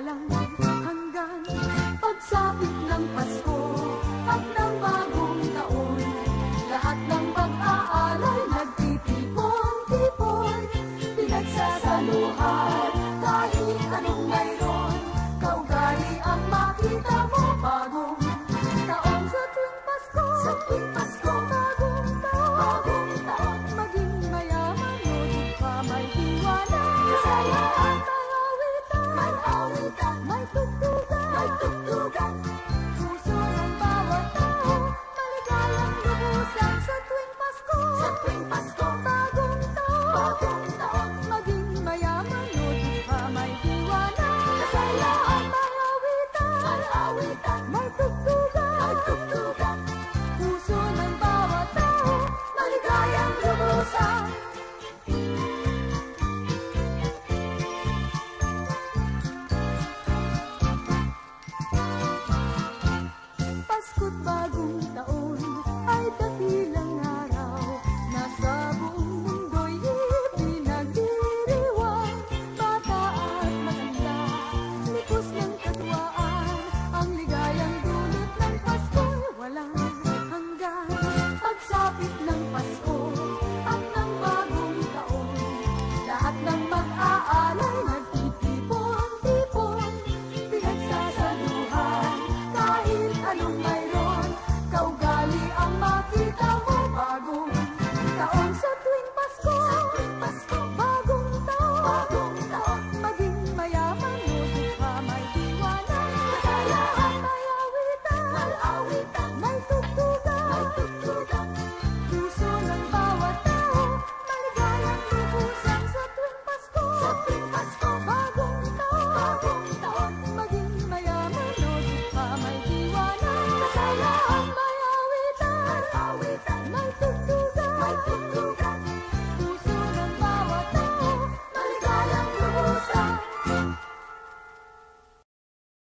浪迹